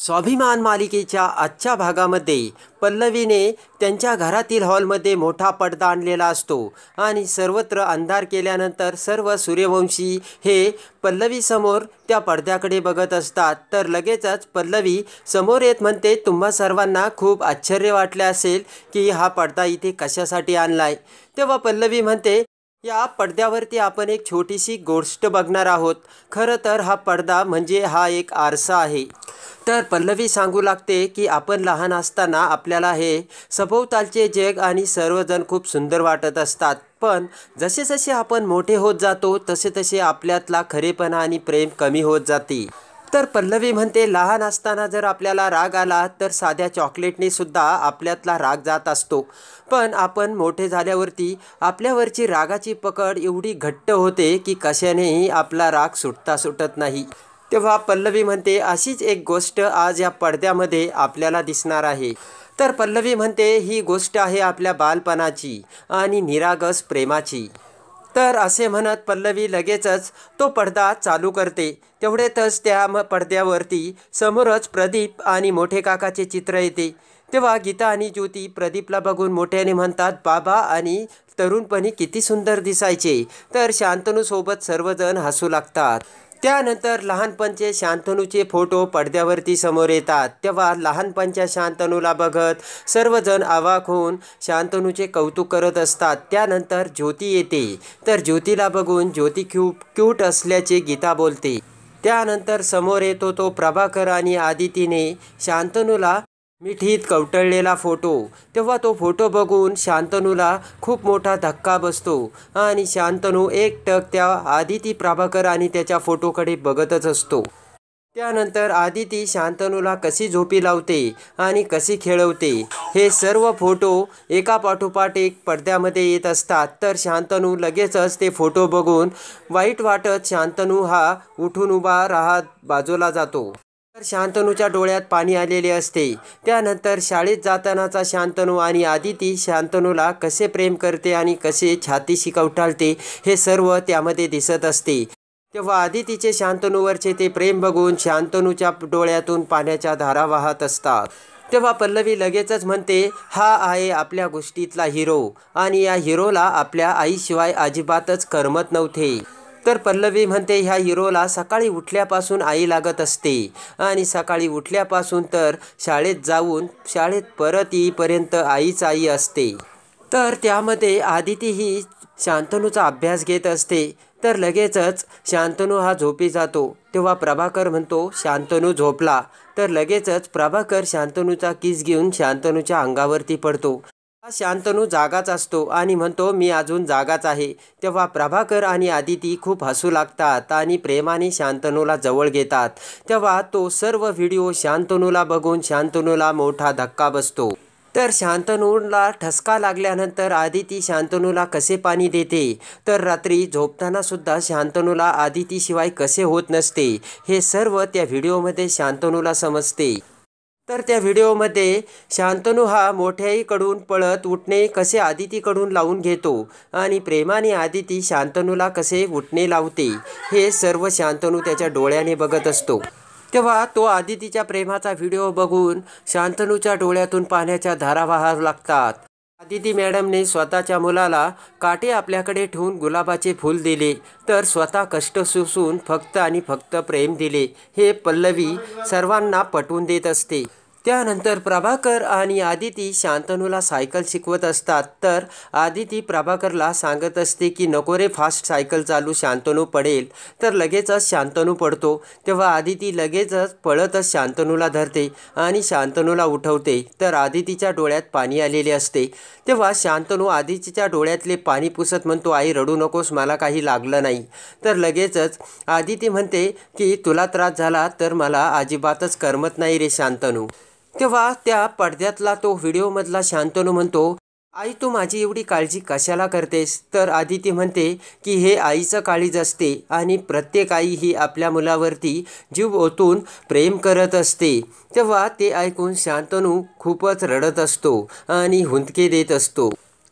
स्वाभिमान मालिकेच्या आजच्या भागामध्ये पल्लवीने त्यांच्या घरातील हॉलमध्ये मोठा पडदा आणलेला असतो आणि सर्वत्र अंधार केल्यानंतर सर्व सूर्यवंशी हे पल्लवीसमोर त्या पडद्याकडे बघत असतात. तर लगेचच पल्लवी समोर येत म्हणते तुम्हा सर्वांना खूप आश्चर्य वाटले असेल की हा पडदा इथे कशासाठी आणलाय? तेव्हा पल्लवी म्हणते या पडद्यावरती आपण एक छोटीशी गोष्ट बघणार आहोत. खरं तर हा पडदा म्हणजे हा एक आरसा आहे. तर पल्लवी सांगू लागते की आपण लहान असताना आपल्याला हे सभोवतालचे जग आणि सर्वजण खूप सुंदर वाटत असतात. पण जसे जसे आपण मोठे होत जातो तसे तसे आपल्यातला खरेपणा आणि प्रेम कमी होत जाते. तर पल्लवी म्हणते लहान असताना जर आपल्याला राग आला तर साध्या चॉकलेटने सुद्धा आपल्यातला राग जात असतो. पण आपण मोठे झाल्यावरती आपल्यावरची रागाची पकड एवढी घट्ट होते की कशानेही आपला राग सुटता सुटत नाही. तेव्हा पल्लवी म्हणते अशीच एक गोष्ट आज या पडद्यामध्ये आपल्याला दिसणार आहे. तर पल्लवी म्हणते ही गोष्ट आहे आपल्या बालपणाची आणि निरागस प्रेमाची. तर असे म्हणत पल्लवी लगेचच तो पडदा चालू करते. तेवढ्यातच त्या म पडद्यावरती समोरच प्रदीप आणि मोठे काकाचे चित्र येते. तेव्हा गीता आणि ज्योती प्रदीपला बघून मोठ्याने म्हणतात बाबा आणि तरुणपणी किती सुंदर दिसायचे. तर शांतनूसोबत सर्वजण हसू लागतात. त्यानंतर लहानपणचे शांतनूचे फोटो पडद्यावरती समोर येतात. तेव्हा लहानपणच्या शांतनूला बघत सर्वजण आवाक होऊन शांतनूचे कौतुक करत असतात. त्यानंतर ज्योती येते. तर ज्योतीला बघून ज्योती क्यू क्यूट असल्याचे गीता बोलते. त्यानंतर समोर येतो तो प्रभाकर आणि आदितीने शांतनूला मिठीत कवटळलेला फोटो. तेव्हा तो फोटो बघून शांतनूला खूप मोठा धक्का बसतो. आणि शांतनू एकटक त्या आदिती प्रभाकर आणि त्याच्या फोटोकडे बघतच असतो. त्यानंतर आदिती शांतनूला कशी झोपी लावते आणि कशी खेळवते हे सर्व फोटो एका पाठोपाठ एक पडद्यामध्ये येत असतात. तर शांतनू लगेचच ते फोटो बघून वाईट वाटत शांतनू हा उठून उभा राहत बाजूला जातो. शांतनूच्या डोळ्यात पाणी आलेले असते. त्यानंतर शाळेत जातानाचा शांतनू आणि आदिती शांतनूला कसे प्रेम करते आणि कसे छातीशी कवटाळते हे सर्व त्यामध्ये दिसत असते. तेव्हा आदितीचे शांतनूवरचे ते प्रेम बघून शांतनूच्या डोळ्यातून पाण्याच्या धारा वाहत असतात. तेव्हा पल्लवी लगेचच म्हणते हा आहे आपल्या गोष्टीतला हिरो आणि या हिरोला आपल्या आईशिवाय अजिबातच करमत नव्हते. तर पल्लवी म्हणते ह्या हिरोला सकाळी उठल्यापासून आई लागत असते आणि सकाळी उठल्यापासून तर शाळेत जाऊन शाळेत परत येईपर्यंत आईच आई असते. तर त्यामध्ये आदिती ही शांतनूचा अभ्यास घेत असते. तर लगेचच शांतनू हा झोपी जातो. तेव्हा प्रभाकर म्हणतो शांतनू झोपला. तर लगेचच प्रभाकर शांतनूचा किस घेऊन शांतनूच्या अंगावरती पडतो. शांतनू जागाच असतो आणि म्हणतो मी अजून जागाच आहे. तेव्हा प्रभाकर आणि आदिती खूप हसू लागतात आणि प्रेमाने शांतनूला जवळ घेतात. तेव्हा तो सर्व व्हिडिओ शांतनूला बघून शांतनूला मोठा धक्का बसतो. तर शांतनूला ठसका लागल्यानंतर आदिती शांतनूला कसे पाणी देते? तर रात्री झोपताना सुद्धा शांतनूला आदितीशिवाय कसे होत नसते? हे सर्व त्या व्हिडिओमध्ये शांतनूला समजते. तर त्या व्हिडिओमध्ये शांतनू हा मोठ्याईकडून पळत उठणे कसे आदितीकडून लावून घेतो आणि प्रेमाने आदिती शांतनूला कसे उठणे लावते हे सर्व शांतनू त्याच्या डोळ्याने बघत असतो. तेव्हा तो आदितीच्या प्रेमाचा व्हिडिओ बघून शांतनूच्या डोळ्यातून पाण्याच्या धारा वाहू लागतात. आदिती मॅडमने स्वतःच्या मुलाला काटे आपल्याकडे ठेवून गुलाबाचे फूल दिले तर स्वतः कष्ट सुसून फक्त आणि फक्त प्रेम दिले हे पल्लवी सर्वांना पटवून देत असते. त्यानंतर प्रभाकर आणि आदिती शांतनूला सायकल शिकवत असतात. तर आदिती प्रभाकरला सांगत असते की नको रे फास्ट सायकल चालू शांतनू पडेल. तर लगेचच शांतनू पडतो. तेव्हा आदिती लगेचच पळतच शांतनूला धरते आणि शांतनूला उठवते. तर आदितीच्या डोळ्यात पाणी आलेले असते. तेव्हा शांतनू आदितीच्या डोळ्यातले पाणी पुसत म्हणतो आई रडू नकोस मला काही लागलं नाही. तर लगेचच आदिती म्हणते की तुला त्रास झाला तर मला अजिबातच करमत नाही रे शांतनू. तेव्हा त्या पडद्यातला तो व्हिडिओमधला शांतनू म्हणतो आई तू माझी एवढी काळजी कशाला करतेस? तर आदिती म्हणते की हे आईचं काळीज असते आणि प्रत्येक आई ही आपल्या मुलावरती जीव ओतून प्रेम करत असते. तेव्हा ते ऐकून शांतनू खूपच रडत असतो आणि हुंदके देत असतो.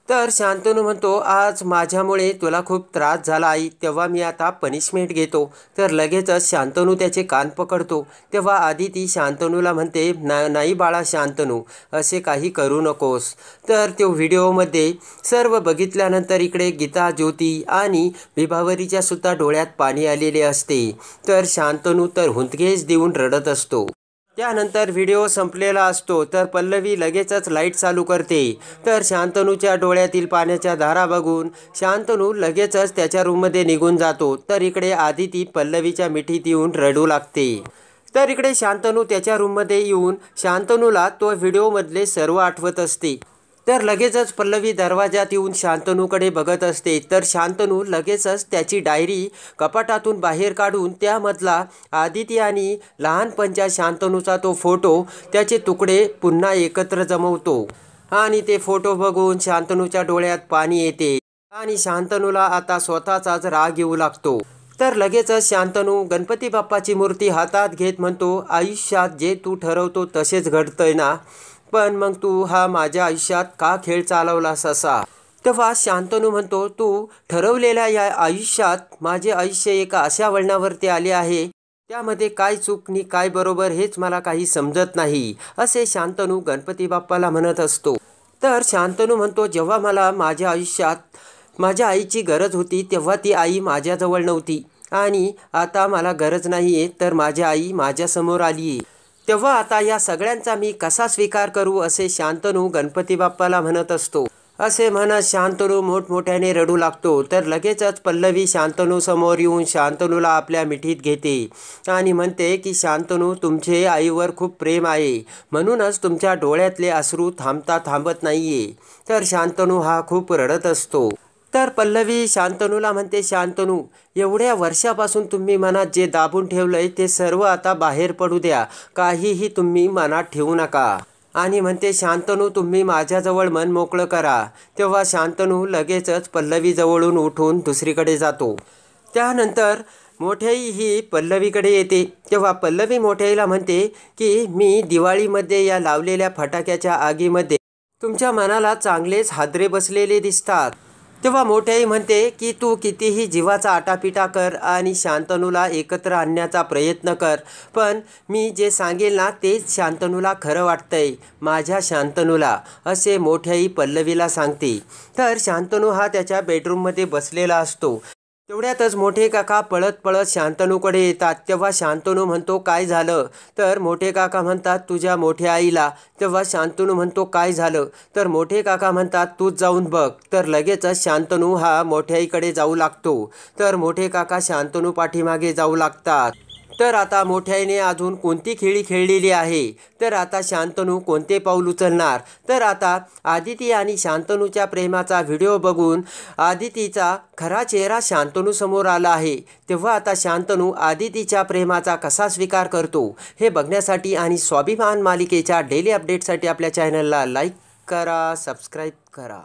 तर शांतनू म्हणतो आज माझ्यामुळे तुला खूप त्रास झाला आई. तेव्हा मी आता पनिशमेंट घेतो. तर लगेचच शांतनू त्याचे कान पकडतो. तेव्हा आदिती शांतनूला म्हणते ना नाही बाळा शांतनू असे काही करू नकोस. तर तो व्हिडिओमध्ये सर्व बघितल्यानंतर इकडे गीता ज्योती आणि विभावरीच्या सुद्धा डोळ्यात पाणी आलेले असते. तर शांतनू तर हुंदगेच देऊन रडत असतो. त्यानंतर व्हिडिओ संपलेला असतो तर पल्लवी लगेचच लाइट चालू करते. तर शांतनूच्या डोळ्यातील पाण्याच्या धारा बघून शांतनू लगेचच त्याच्या रूममध्ये निघून जातो. तर इकडे आदिती पल्लवीच्या मिठीत येऊन रडू लागते. तर इकडे शांतनू त्याच्या रूममध्ये येऊन शांतनूला तो व्हिडिओमधले सर्व आठवत असते. तर लगेचच पल्लवी दरवाजात येऊन शांतनूकडे बघत असते. तर शांतनू लगेचच त्याची डायरी कपाटातून बाहेर काढून त्यामधला आदिती आणि लहानपणच्या शांतनूचा तो फोटो त्याचे तुकडे पुन्हा एकत्र जमवतो आणि ते फोटो बघून शांतनूच्या डोळ्यात पाणी येते आणि शांतनूला आता स्वतःचाच राग येऊ लागतो. तर लगेचच शांतनू गणपती बाप्पाची मूर्ती हातात घेत म्हणतो आयुष्यात जे तू ठरवतो तसेच घडतंय ना. पण मग तू हा माझ्या आयुष्यात का खेळ चालवलास असा? तेव्हा शांतनू म्हणतो तू ठरवलेल्या या आयुष्यात माझे आयुष्य एका अशा वळणावरती आले आहे त्यामध्ये काय चूक नि काय बरोबर हेच मला काही समजत नाही असे शांतनू गणपती बाप्पाला म्हणत असतो. तर शांतनू म्हणतो जेव्हा मला माझ्या आयुष्यात माझ्या आईची गरज होती तेव्हा ती आई माझ्याजवळ नव्हती आणि आता मला गरज नाही आहे तर माझी आई माझ्यासमोर आली आहे तेव्हा आता या सगळ्यांचा मी कसा स्वीकार करू असे शांतनू गणपती बाप्पाला म्हणत असतो. असे म्हणत शांतनू मोठमोठ्याने रडू लागतो. तर लगेचच पल्लवी शांतनू समोर येऊन शांतनूला आपल्या मिठीत घेते आणि म्हणते की शांतनू तुमचे आईवर खूप प्रेम आहे. म्हणूनच तुमच्या डोळ्यातले अश्रू थांबता थांबत नाहीये. तर शांतनू हा खूप रडत असतो. तर पल्लवी शांतनूला म्हणते शांतनू एवढ्या वर्षापासून तुम्ही मनात जे दाबून ठेवलंय ते सर्व आता बाहेर पडू द्या. काहीही तुम्ही मनात ठेवू नका. आणि म्हणते शांतनू तुम्ही माझ्याजवळ मन मोकळं करा. तेव्हा शांतनू लगेचच पल्लवीजवळून उठून दुसरीकडे जातो. त्यानंतर मोठ्याई ही पल्लवीकडे येते. तेव्हा पल्लवी मोठ्याईला म्हणते की मी दिवाळीमध्ये या लावलेल्या फटाक्याच्या आगीमध्ये तुमच्या मनाला चांगलेच हादरे बसलेले दिसतात. तेव्हा मोठ्याई म्हणते की तू कितीही जीवाचा आटापिटा कर आणि शांतनूला एकत्र आणण्याचा प्रयत्न कर. पण मी जे सांगेल ना तेच शांतनूला खरं वाटतंय माझ्या शांतनूला असे मोठ्याई पल्लवीला सांगते. तर शांतनू हा त्याच्या बेडरूममध्ये बसलेला असतो. तेवढ्यातच मोठे काका पळत पळत शांतनूकडे येतात. तेव्हा शांतनू म्हणतो काय झालं? तर मोठे काका म्हणतात तुझ्या मोठ्या आईला. तेव्हा शांतनू म्हणतो काय झालं? तर मोठे काका म्हणतात तूच जाऊन बघ. तर लगेचच शांतनू हा मोठ्या आईकडे जाऊ लागतो. तर मोठे काका शांतनू पाठीमागे जाऊ लागतात. तर आता मोठ्याने अजून कोणती खेळी खेळलेली आहे? तर आता शांतनू कोणते पाऊल उचलणार? तर आता आदिती आणि शांतनूच्या प्रेमाचा व्हिडिओ बघून आदितीचा खरा चेहरा शांतनू समोर आला आहे. तेव्हा आता शांतनू आदितीच्या प्रेमाचा कसा स्वीकार करतो? हे बघण्यासाठी आणि स्वाभिमान मालिकेच्या डेली अपडेटसाठी आपल्या चॅनलला लाईक करा सबस्क्राईब करा.